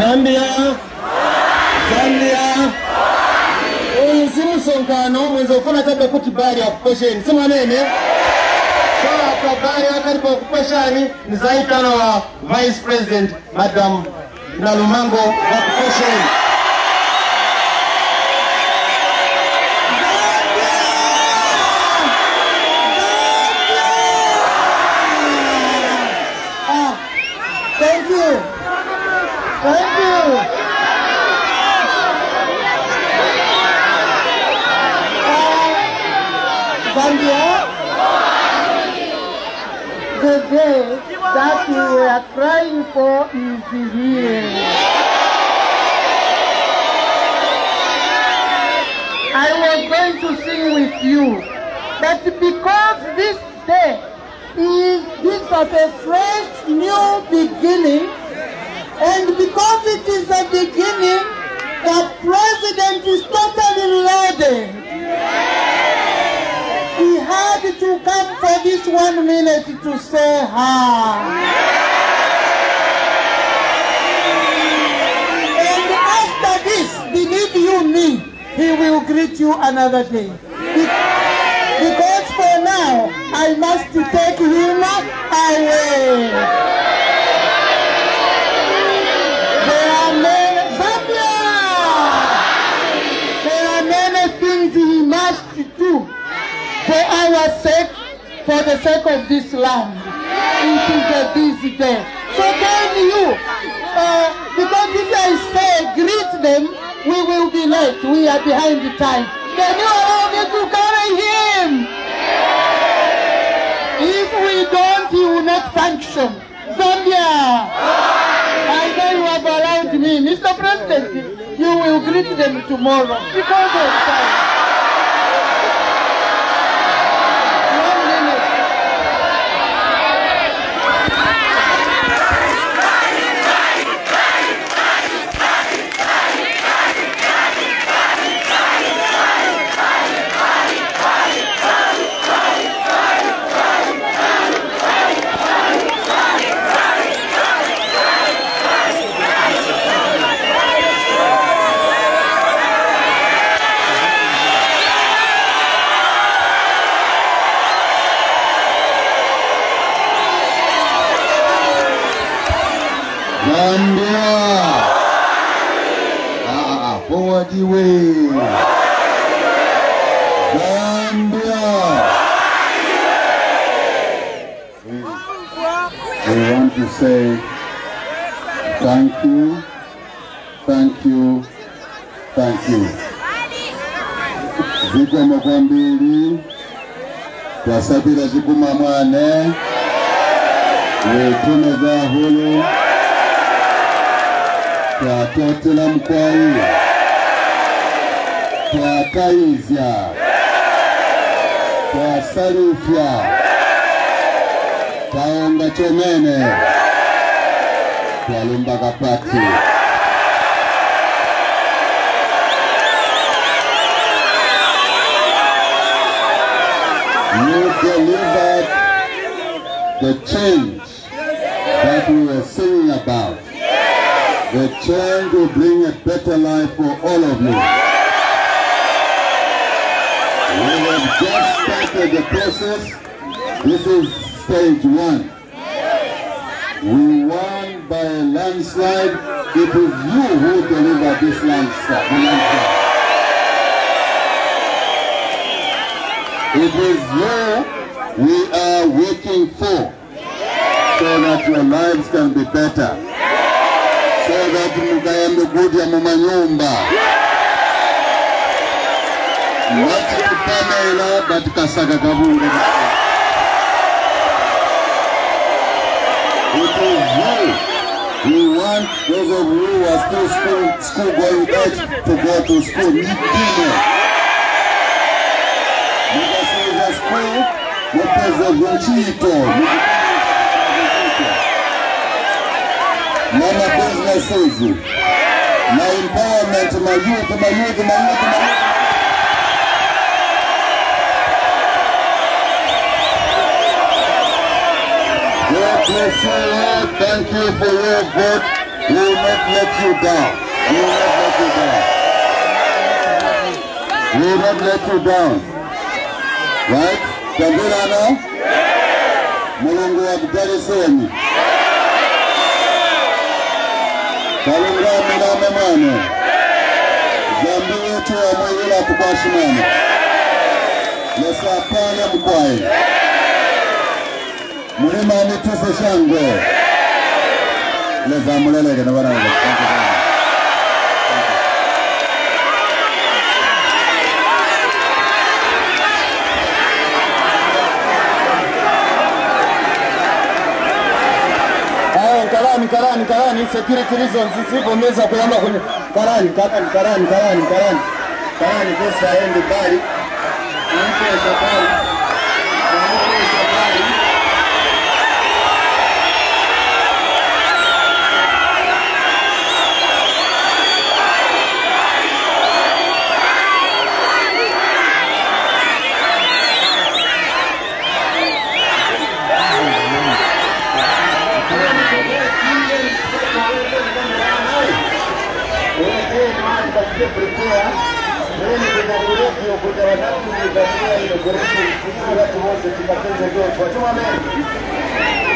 Zambia, Zambia. Si musonkhano mwinza kufuna tabia kuti bali akuposheni si mwanene so kwa bali wakati pa kuposhani ni zaitano wa vice president madam nalumango wakuposheni Zambia, the day that we were crying for is here. I was going to sing with you, but because this day is this of a fresh new beginning, and because it is a beginning, the president is totally ready. For this one minute to say hi. And after this, believe you me, he will greet you another day. Because for now, I must take him away. There are many, There are many things he must do for our sake, for the sake of this land. It is a busy day. So can you, uh, because if I say greet them, we will be late. We are behind the time. Can you allow me to carry him? If we don't, he will not function. Zambia, I know you have allowed me. Mr. President, you will greet them tomorrow because of time. Wajiwe. Gambia. We, want to say thank you, thank you, thank you. Zigoma kwa mbili, kwa sabira zikuma mwane, wetume za hulu, kwa tote la mkwai. Twakayizya twasalufya twaonga chomene twalumba kapati you delivered the change that we were singing about the change will bring a better life for all of you. We have just started the process. This is stage one. We won by a landslide. It is you who delivered this landslide. It is you we are working for so that your lives can be better. so that mukayambe kudya mumanyumba watipamela batikasaka kabunga It is you. We want those of you who are still school, school going age to go to school. Nipime. Mukasiza school, mupeze vuchito. Mama businesses. My empowerment, my youth, my youth, my youth, my youth. Monsieur Lam, thank you for your vote. We will not let you down. We will not let you down. We will not let you down. Right? Tagirana? Mulungu wa Bukari Seni. Kalunga Mulame Mane. Zambi yetu wa Mwila Kupashimane. Yes, I plan and quiet. Nabaranga. Thank you very much. Haya, karani karani karani, security reasons zisipomeza kuyamba kwenye karani karani karani karani karani. Karani, pesa aende bali mpe safari, kuletea mimi kukakurefu kukawa nani kukakurefu kukakurefu kukakurefu kukakurefu kukakurefu kukakurefu kukakurefu kukakurefu